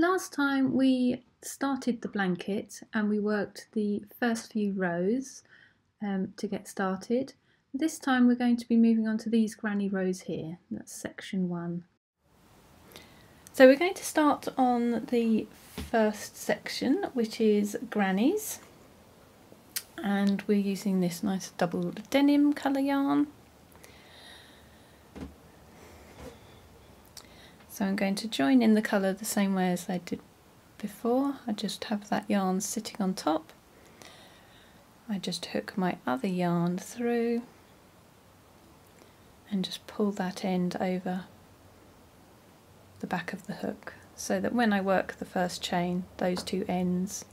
last time we started the blanket and we worked the first few rows um, to get started. This time we're going to be moving on to these granny rows here, that's section one. So we're going to start on the first section which is grannies and we're using this nice double denim colour yarn. So I'm going to join in the colour the same way as I did before. I just have that yarn sitting on top. I just hook my other yarn through and just pull that end over the back of the hook so that when I work the first chain those two ends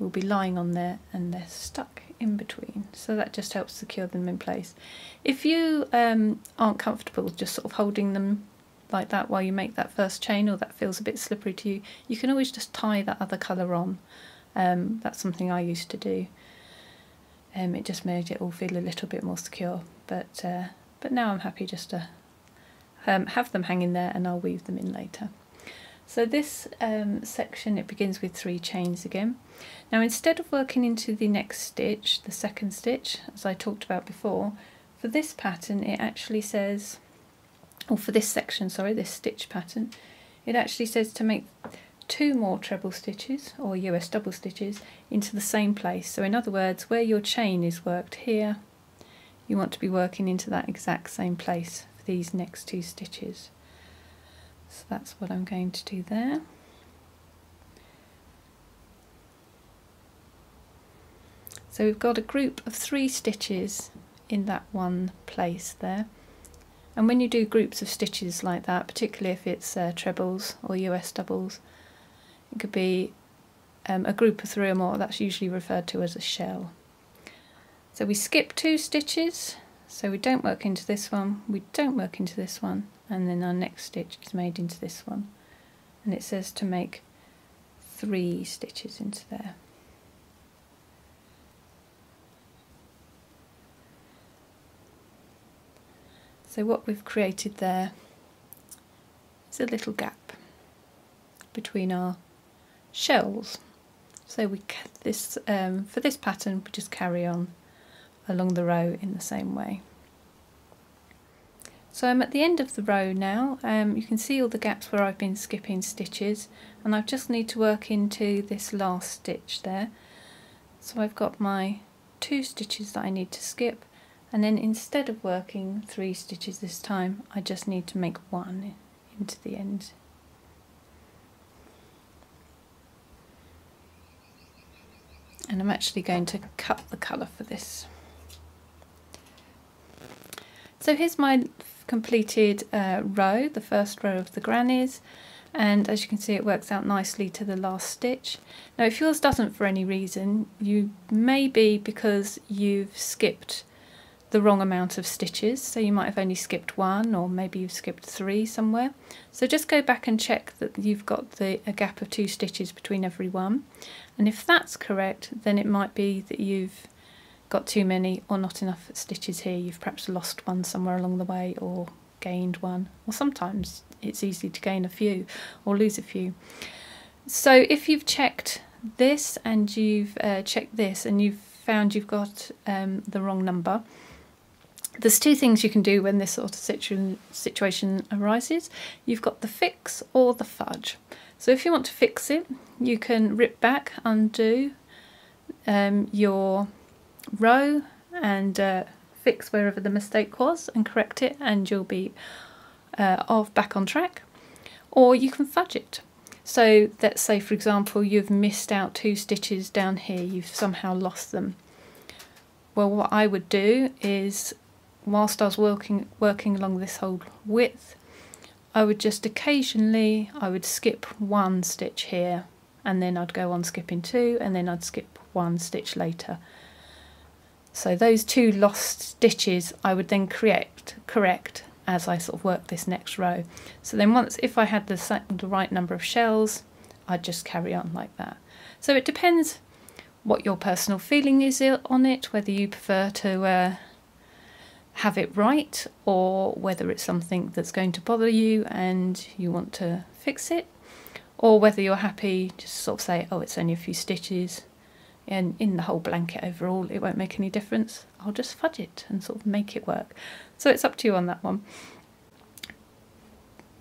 will be lying on there and they're stuck in between so that just helps secure them in place. If you um, aren't comfortable just sort of holding them like that while you make that first chain or that feels a bit slippery to you, you can always just tie that other colour on. Um, that's something I used to do. Um, it just made it all feel a little bit more secure, but uh, but now I'm happy just to um, have them hanging there and I'll weave them in later. So this um, section, it begins with three chains again. Now instead of working into the next stitch, the second stitch, as I talked about before, for this pattern it actually says or for this section, sorry, this stitch pattern, it actually says to make two more treble stitches or US double stitches into the same place. So in other words, where your chain is worked here, you want to be working into that exact same place for these next two stitches. So that's what I'm going to do there. So we've got a group of three stitches in that one place there. And when you do groups of stitches like that, particularly if it's uh, trebles or US doubles, it could be um, a group of three or more, that's usually referred to as a shell. So we skip two stitches, so we don't work into this one, we don't work into this one, and then our next stitch is made into this one. And it says to make three stitches into there. So what we've created there is a little gap between our shells. So we this um, for this pattern we just carry on along the row in the same way. So I'm at the end of the row now. Um, you can see all the gaps where I've been skipping stitches and I just need to work into this last stitch there. So I've got my two stitches that I need to skip and then instead of working three stitches this time I just need to make one into the end. And I'm actually going to cut the colour for this. So here's my completed uh, row the first row of the grannies. And as you can see it works out nicely to the last stitch. Now if yours doesn't for any reason you may be because you've skipped the wrong amount of stitches so you might have only skipped one or maybe you've skipped three somewhere. So just go back and check that you've got the a gap of two stitches between every one. And if that's correct then it might be that you've got too many or not enough stitches here. You've perhaps lost one somewhere along the way or gained one. Or sometimes it's easy to gain a few or lose a few. So if you've checked this and you've uh, checked this and you've found you've got um, the wrong number there's two things you can do when this sort of situ situation arises. You've got the fix or the fudge. So if you want to fix it, you can rip back, undo um, your row and uh, fix wherever the mistake was and correct it and you'll be uh, off back on track. Or you can fudge it. So let's say for example you've missed out two stitches down here, you've somehow lost them. Well what I would do is whilst I was working working along this whole width I would just occasionally I would skip one stitch here and then I'd go on skipping two and then I'd skip one stitch later. So those two lost stitches I would then correct correct as I sort of work this next row. So then once if I had the, the right number of shells I'd just carry on like that. So it depends what your personal feeling is on it whether you prefer to uh, have it right or whether it's something that's going to bother you and you want to fix it. or whether you're happy just sort of say oh it's only a few stitches and in the whole blanket overall it won't make any difference. I'll just fudge it and sort of make it work. So it's up to you on that one.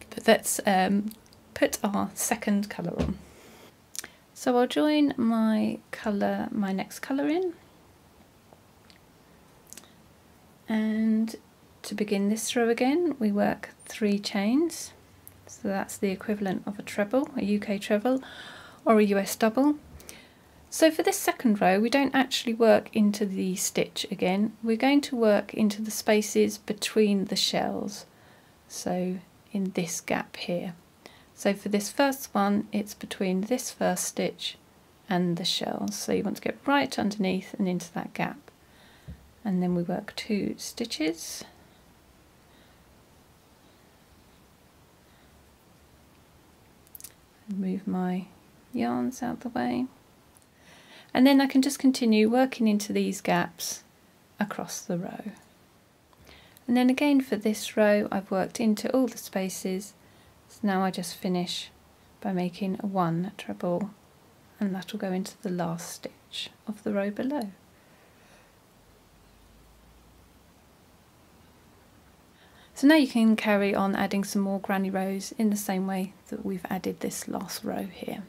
But let's um, put our second colour on. So I'll join my colour my next colour in and to begin this row again we work three chains so that's the equivalent of a treble, a UK treble or a US double. So for this second row we don't actually work into the stitch again, we're going to work into the spaces between the shells, so in this gap here. So for this first one it's between this first stitch and the shells, so you want to get right underneath and into that gap. And then we work two stitches move my yarns out the way. And then I can just continue working into these gaps across the row. And then again for this row I've worked into all the spaces so now I just finish by making a one treble and that will go into the last stitch of the row below. So now you can carry on adding some more granny rows in the same way that we've added this last row here.